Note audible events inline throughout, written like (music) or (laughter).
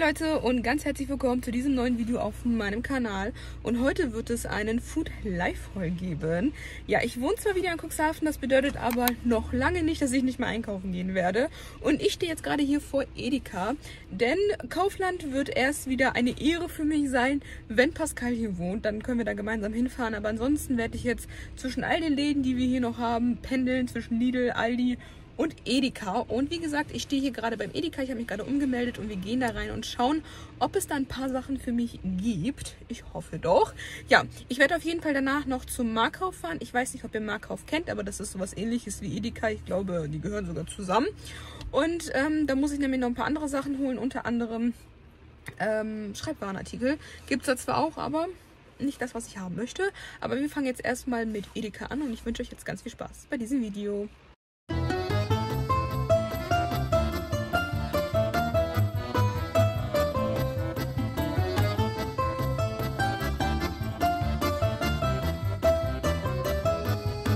Hi Leute und ganz herzlich willkommen zu diesem neuen Video auf meinem Kanal. Und heute wird es einen Food Life Haul geben. Ja, ich wohne zwar wieder in Cuxhaven, das bedeutet aber noch lange nicht, dass ich nicht mehr einkaufen gehen werde. Und ich stehe jetzt gerade hier vor Edeka, denn Kaufland wird erst wieder eine Ehre für mich sein, wenn Pascal hier wohnt. Dann können wir da gemeinsam hinfahren. Aber ansonsten werde ich jetzt zwischen all den Läden, die wir hier noch haben, pendeln zwischen Lidl, Aldi und Edeka. Und wie gesagt, ich stehe hier gerade beim Edeka. Ich habe mich gerade umgemeldet und wir gehen da rein und schauen, ob es da ein paar Sachen für mich gibt. Ich hoffe doch. Ja, ich werde auf jeden Fall danach noch zum Markauf fahren. Ich weiß nicht, ob ihr Markauf kennt, aber das ist sowas ähnliches wie Edeka. Ich glaube, die gehören sogar zusammen. Und ähm, da muss ich nämlich noch ein paar andere Sachen holen, unter anderem ähm, Schreibwarenartikel. Gibt es da zwar auch, aber nicht das, was ich haben möchte. Aber wir fangen jetzt erstmal mit Edeka an und ich wünsche euch jetzt ganz viel Spaß bei diesem Video.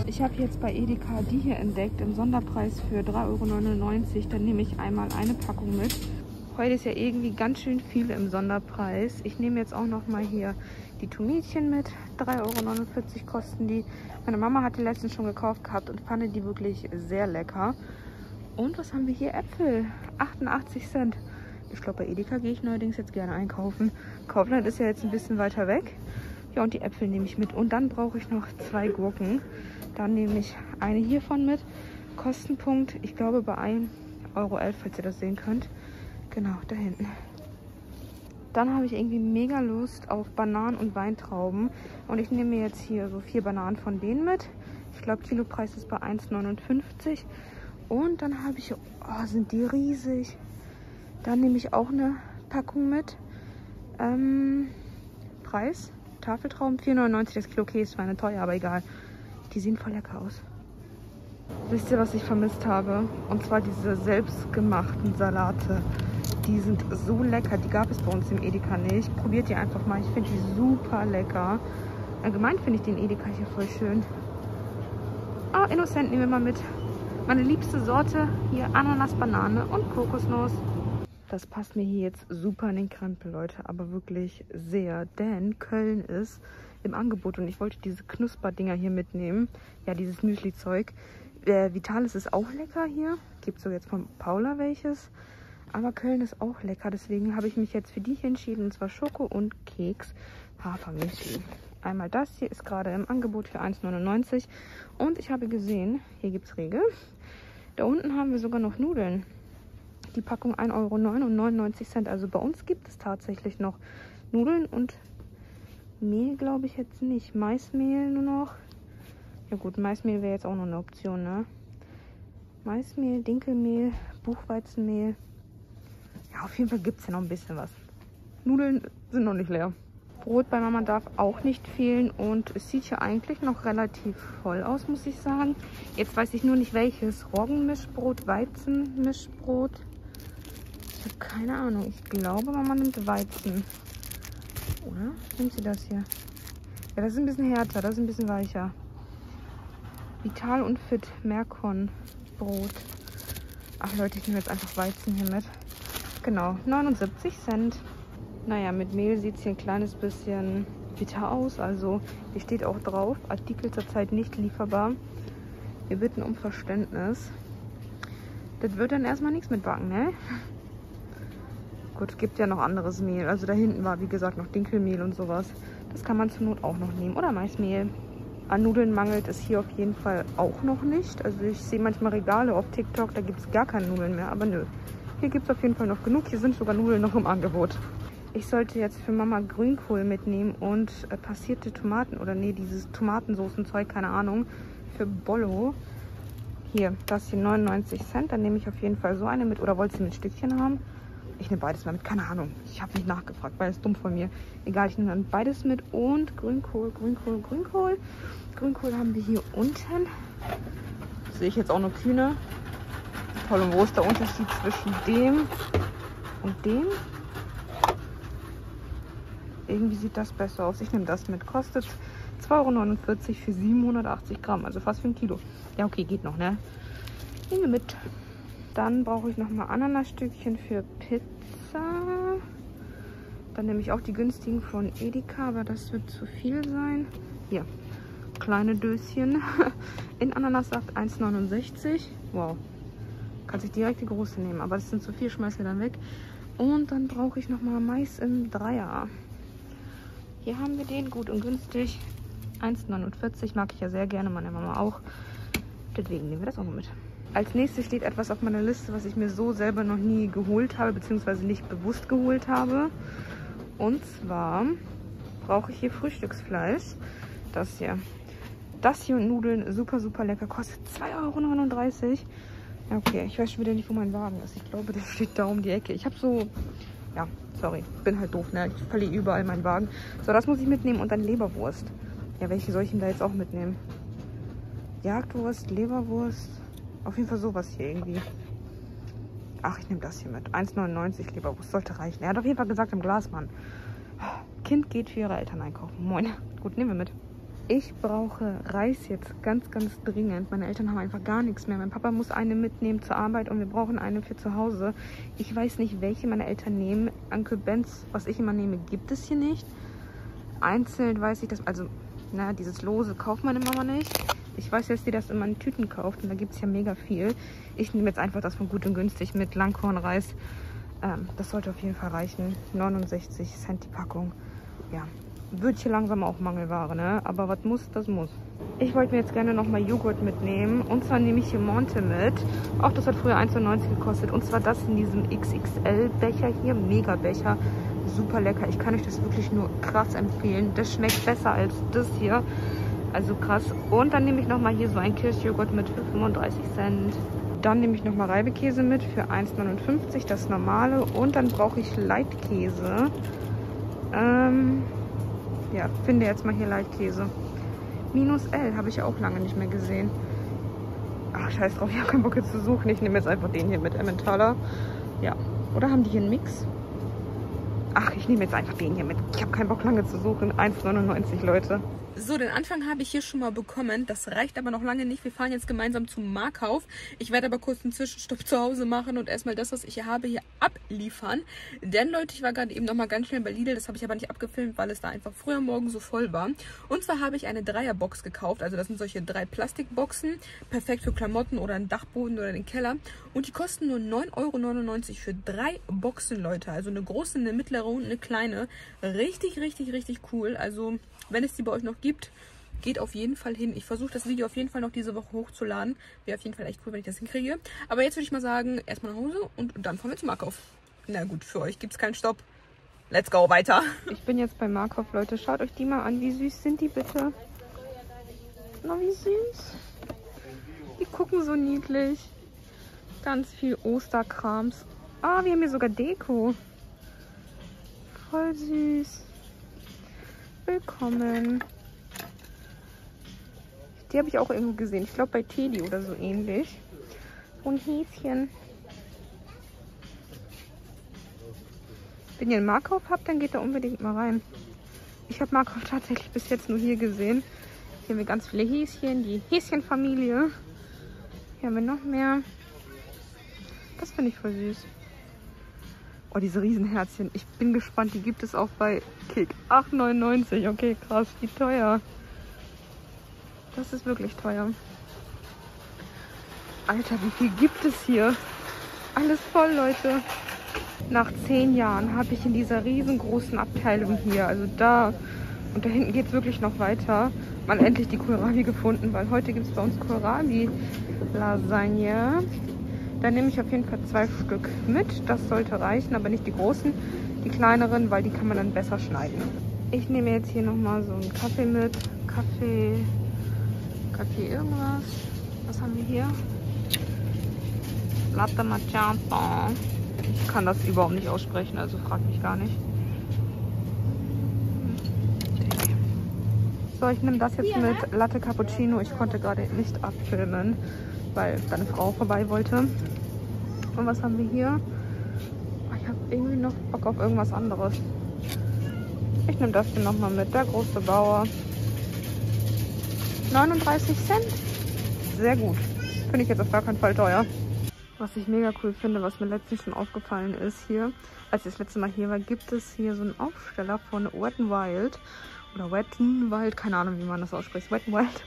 Ich habe jetzt bei Edeka die hier entdeckt im Sonderpreis für 3,99 Euro. Dann nehme ich einmal eine Packung mit. Heute ist ja irgendwie ganz schön viel im Sonderpreis. Ich nehme jetzt auch noch mal hier die Tomätchen mit. 3,49 Euro kosten die. Meine Mama hat die letztens schon gekauft gehabt und fand die wirklich sehr lecker. Und was haben wir hier? Äpfel. 88 Cent. Ich glaube, bei Edeka gehe ich neuerdings jetzt gerne einkaufen. Kaufland ist ja jetzt ein bisschen weiter weg. Ja, und die Äpfel nehme ich mit. Und dann brauche ich noch zwei Gurken. Dann nehme ich eine hiervon mit. Kostenpunkt, ich glaube bei 1,11 Euro, falls ihr das sehen könnt. Genau, da hinten. Dann habe ich irgendwie mega Lust auf Bananen und Weintrauben. Und ich nehme mir jetzt hier so vier Bananen von denen mit. Ich glaube, Kilopreis ist bei 1,59. Und dann habe ich, oh, sind die riesig. Dann nehme ich auch eine Packung mit. Ähm, Preis, Tafeltrauben 4,99 das Kilo. Ist zwar eine teuer, aber egal. Die sehen voll lecker aus. Wisst ihr, was ich vermisst habe? Und zwar diese selbstgemachten Salate. Die sind so lecker. Die gab es bei uns im Edeka nicht. Probiert die einfach mal. Ich finde die super lecker. Allgemein finde ich den Edeka hier voll schön. Ah, Innocent nehmen wir mal mit. Meine liebste Sorte hier Ananas, Banane und Kokosnuss. Das passt mir hier jetzt super in den Krempel, Leute. Aber wirklich sehr. Denn Köln ist im Angebot und ich wollte diese Knusperdinger hier mitnehmen. Ja, dieses Müsli-Zeug. Äh, Vitalis ist auch lecker hier. Gibt so jetzt von Paula welches. Aber Köln ist auch lecker. Deswegen habe ich mich jetzt für die hier entschieden. Und zwar Schoko und Keks Hafermüsli. Einmal das hier ist gerade im Angebot für 1,99. Und ich habe gesehen, hier gibt es Regel. Da unten haben wir sogar noch Nudeln. Die Packung 1,99 Euro. Also bei uns gibt es tatsächlich noch Nudeln und Mehl glaube ich jetzt nicht. Maismehl nur noch. Ja gut, Maismehl wäre jetzt auch noch eine Option, ne? Maismehl, Dinkelmehl, Buchweizenmehl. Ja, auf jeden Fall gibt es ja noch ein bisschen was. Nudeln sind noch nicht leer. Brot bei Mama darf auch nicht fehlen und es sieht ja eigentlich noch relativ voll aus, muss ich sagen. Jetzt weiß ich nur nicht welches. Roggenmischbrot, Weizenmischbrot. Habe keine Ahnung. Ich glaube, Mama nimmt Weizen. Oder? Nimmt sie das hier? Ja, das ist ein bisschen härter, das ist ein bisschen weicher. Vital und Fit Merkon Brot. Ach Leute, ich nehme jetzt einfach Weizen hier mit. Genau, 79 Cent. Naja, mit Mehl sieht es hier ein kleines bisschen bitter aus. Also hier steht auch drauf, Artikel zurzeit nicht lieferbar. Wir bitten um Verständnis. Das wird dann erstmal nichts mit backen, ne? Gut, es gibt ja noch anderes Mehl. Also da hinten war, wie gesagt, noch Dinkelmehl und sowas. Das kann man zur Not auch noch nehmen. Oder Maismehl. An Nudeln mangelt es hier auf jeden Fall auch noch nicht. Also ich sehe manchmal Regale auf TikTok, da gibt es gar keine Nudeln mehr. Aber nö, hier gibt es auf jeden Fall noch genug. Hier sind sogar Nudeln noch im Angebot. Ich sollte jetzt für Mama Grünkohl mitnehmen und äh, passierte Tomaten. Oder nee, dieses Tomatensoßenzeug, keine Ahnung. Für Bollo. Hier, das hier 99 Cent. Dann nehme ich auf jeden Fall so eine mit. Oder wollt ihr mit Stückchen haben? Ich nehme beides mal mit, keine Ahnung. Ich habe nicht nachgefragt, weil es dumm von mir. Egal, ich nehme dann beides mit und Grünkohl, Grünkohl, Grünkohl. Grünkohl haben wir hier unten. Sehe ich jetzt auch noch kühne. Toll, und wo ist der Unterschied zwischen dem und dem? Irgendwie sieht das besser aus. Ich nehme das mit. Kostet 2,49 Euro für 780 Gramm, also fast für ein Kilo. Ja, okay, geht noch, ne? Nehmen wir mit. Dann brauche ich nochmal Ananasstückchen für Pizza. Dann nehme ich auch die günstigen von Edeka, aber das wird zu viel sein. Hier, kleine Döschen (laughs) in Ananassaft 1,69. Wow, kann sich direkt die große nehmen, aber das sind zu viel, schmeißen wir dann weg. Und dann brauche ich nochmal Mais im Dreier. Hier haben wir den, gut und günstig. 1,49 mag ich ja sehr gerne, meine Mama auch. Deswegen nehmen wir das auch noch mit. Als nächstes steht etwas auf meiner Liste, was ich mir so selber noch nie geholt habe, beziehungsweise nicht bewusst geholt habe. Und zwar brauche ich hier Frühstücksfleisch. Das hier. Das hier und Nudeln, super, super lecker. Kostet 2,39 Euro. Okay, ich weiß schon wieder nicht, wo mein Wagen ist. Ich glaube, der steht da um die Ecke. Ich habe so... Ja, sorry, bin halt doof, ne? Ich verliere überall meinen Wagen. So, das muss ich mitnehmen und dann Leberwurst. Ja, welche soll ich denn da jetzt auch mitnehmen? Jagdwurst, Leberwurst. Auf jeden Fall sowas hier irgendwie. Ach, ich nehme das hier mit. 1,99 Leberwurst sollte reichen. Er hat auf jeden Fall gesagt im Glasmann. Kind geht für ihre Eltern einkaufen. Moin. Gut, nehmen wir mit. Ich brauche Reis jetzt ganz, ganz dringend. Meine Eltern haben einfach gar nichts mehr. Mein Papa muss eine mitnehmen zur Arbeit und wir brauchen eine für zu Hause. Ich weiß nicht, welche meine Eltern nehmen. Uncle Benz, was ich immer nehme, gibt es hier nicht. Einzeln weiß ich das, also, na, dieses Lose kauft meine Mama nicht. Ich weiß, dass sie das immer in Tüten kauft und da gibt es ja mega viel. Ich nehme jetzt einfach das von Gut und Günstig mit Langkornreis. Ähm, das sollte auf jeden Fall reichen. 69 Cent die Packung. Ja, wird hier langsam auch Mangelware, ne? Aber was muss, das muss. Ich wollte mir jetzt gerne nochmal Joghurt mitnehmen. Und zwar nehme ich hier Monte mit. Auch das hat früher 1,90 gekostet. Und zwar das in diesem XXL-Becher hier. Mega-Becher. Super lecker. Ich kann euch das wirklich nur krass empfehlen. Das schmeckt besser als das hier. Also krass. Und dann nehme ich nochmal hier so ein Kirschjoghurt mit für 35 Cent. Dann nehme ich nochmal Reibekäse mit für 1,59, das normale. Und dann brauche ich Leitkäse. Ähm, ja, finde jetzt mal hier Leitkäse. Minus L habe ich auch lange nicht mehr gesehen. Ach, scheiß drauf, ich habe keinen Bock jetzt zu suchen. Ich nehme jetzt einfach den hier mit Emmentaler. Ja. Oder haben die hier einen Mix? Ach, ich nehme jetzt einfach den hier mit. Ich habe keinen Bock lange zu suchen. 1,99 Leute. So, den Anfang habe ich hier schon mal bekommen. Das reicht aber noch lange nicht. Wir fahren jetzt gemeinsam zum Markauf. Ich werde aber kurz einen Zwischenstopp zu Hause machen und erstmal das, was ich hier habe, hier abliefern. Denn, Leute, ich war gerade eben noch mal ganz schnell bei Lidl. Das habe ich aber nicht abgefilmt, weil es da einfach früher morgen so voll war. Und zwar habe ich eine Dreierbox gekauft. Also das sind solche drei Plastikboxen. Perfekt für Klamotten oder einen Dachboden oder den Keller. Und die kosten nur 9,99 Euro für drei Boxen, Leute. Also eine große, eine mittlere und eine kleine. Richtig, richtig, richtig cool. Also wenn es die bei euch noch gibt, geht auf jeden Fall hin. Ich versuche das Video auf jeden Fall noch diese Woche hochzuladen. Wäre auf jeden Fall echt cool, wenn ich das hinkriege. Aber jetzt würde ich mal sagen, erstmal nach Hause und dann fahren wir zum Markauf. Na gut, für euch gibt es keinen Stopp. Let's go, weiter. Ich bin jetzt bei Markauf, Leute. Schaut euch die mal an. Wie süß sind die bitte? Na, wie süß. Die gucken so niedlich. Ganz viel Osterkrams. Ah, wir haben hier sogar Deko. Voll süß. Willkommen. Die habe ich auch irgendwo gesehen. Ich glaube bei Teddy oder so ähnlich. Und Häschen. Wenn ihr einen Markauf habt, dann geht da unbedingt mal rein. Ich habe Markauf (laughs) tatsächlich bis jetzt nur hier gesehen. Hier haben wir ganz viele Häschen, die Häschenfamilie. Hier haben wir noch mehr. Das finde ich voll süß. Oh, diese Riesenherzchen. Ich bin gespannt. Die gibt es auch bei Kick. 8,99. Okay, krass. Wie teuer. Das ist wirklich teuer. Alter, wie viel gibt es hier? Alles voll, Leute. Nach zehn Jahren habe ich in dieser riesengroßen Abteilung hier, also da und da hinten geht es wirklich noch weiter, mal endlich die Kohlrabi gefunden, weil heute gibt es bei uns Kohlrabi-Lasagne. Da nehme ich auf jeden Fall zwei Stück mit. Das sollte reichen, aber nicht die großen, die kleineren, weil die kann man dann besser schneiden. Ich nehme jetzt hier nochmal so einen Kaffee mit. Kaffee, Kaffee irgendwas. Was haben wir hier? Latte Macchiato. Ich kann das überhaupt nicht aussprechen, also frag mich gar nicht. So, ich nehme das jetzt mit Latte Cappuccino. Ich konnte gerade nicht abfilmen weil deine Frau vorbei wollte. Und was haben wir hier? Ich habe irgendwie noch Bock auf irgendwas anderes. Ich nehme das hier nochmal mit. Der große Bauer. 39 Cent. Sehr gut. Finde ich jetzt auf gar keinen Fall teuer. Was ich mega cool finde, was mir letztens schon aufgefallen ist hier, als ich das letzte Mal hier war, gibt es hier so einen Aufsteller von Wet n Wild. Oder Wet n Wild, keine Ahnung, wie man das ausspricht. Wet n Wild.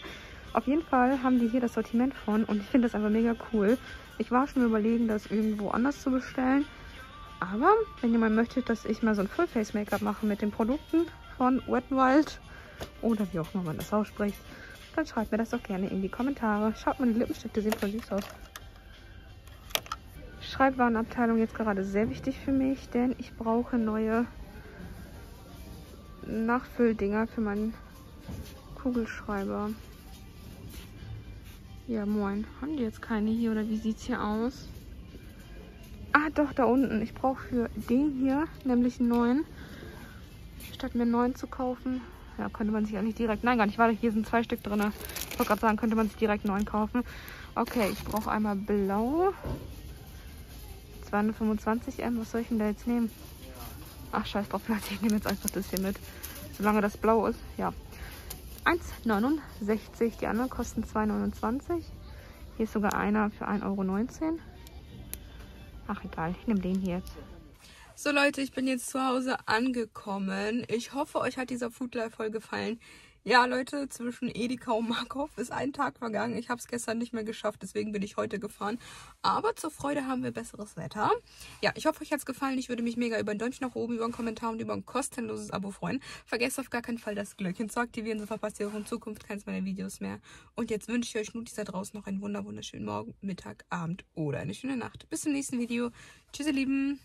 Auf jeden Fall haben die hier das Sortiment von und ich finde das einfach mega cool. Ich war schon überlegen, das irgendwo anders zu bestellen. Aber wenn jemand möchte, dass ich mal so ein Full-Face-Make-up mache mit den Produkten von Wet n Wild oder wie auch immer man das ausspricht, dann schreibt mir das doch gerne in die Kommentare. Schaut mal, die Lippenstifte sehen voll süß aus. Schreibwarenabteilung jetzt gerade sehr wichtig für mich, denn ich brauche neue Nachfülldinger für meinen Kugelschreiber. Ja, moin. Haben die jetzt keine hier oder wie sieht es hier aus? Ah, doch, da unten. Ich brauche für den hier nämlich einen neuen. Statt mir einen neuen zu kaufen. Ja, könnte man sich eigentlich direkt... Nein, gar nicht. Warte, hier sind zwei Stück drin. Ich wollte gerade sagen, könnte man sich direkt einen neuen kaufen. Okay, ich brauche einmal blau. 225 M. Was soll ich denn da jetzt nehmen? Ach, scheiß drauf, (laughs) Leute. Ich nehme jetzt einfach das hier mit. Solange das blau ist. Ja. 1,69. Die anderen kosten 2,29. Hier ist sogar einer für 1,19 Euro. Ach, egal. Ich nehme den hier jetzt. So Leute, ich bin jetzt zu Hause angekommen. Ich hoffe, euch hat dieser Foodlife voll gefallen. Ja, Leute, zwischen Edeka und Markov ist ein Tag vergangen. Ich habe es gestern nicht mehr geschafft, deswegen bin ich heute gefahren. Aber zur Freude haben wir besseres Wetter. Ja, ich hoffe, euch hat es gefallen. Ich würde mich mega über ein Däumchen nach oben, über einen Kommentar und über ein kostenloses Abo freuen. Vergesst auf gar keinen Fall das Glöckchen zu aktivieren, so verpasst ihr auch in Zukunft keins meiner Videos mehr. Und jetzt wünsche ich euch nur dieser draußen noch einen wunderschönen Morgen, Mittag, Abend oder eine schöne Nacht. Bis zum nächsten Video. Tschüss, ihr Lieben.